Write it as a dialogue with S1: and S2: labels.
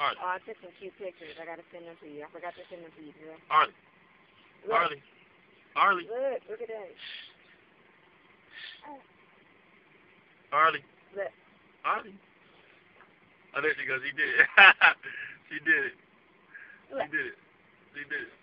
S1: Alright.
S2: Oh, I took some cute pictures. I gotta send them to you. I forgot to send them to you,
S1: girl.
S2: Alright.
S1: Harley. Harley.
S2: Look, look at that.
S1: Harley.
S2: Look.
S1: Harley. Oh, there she goes. He did it. she did it. She did it. She did it.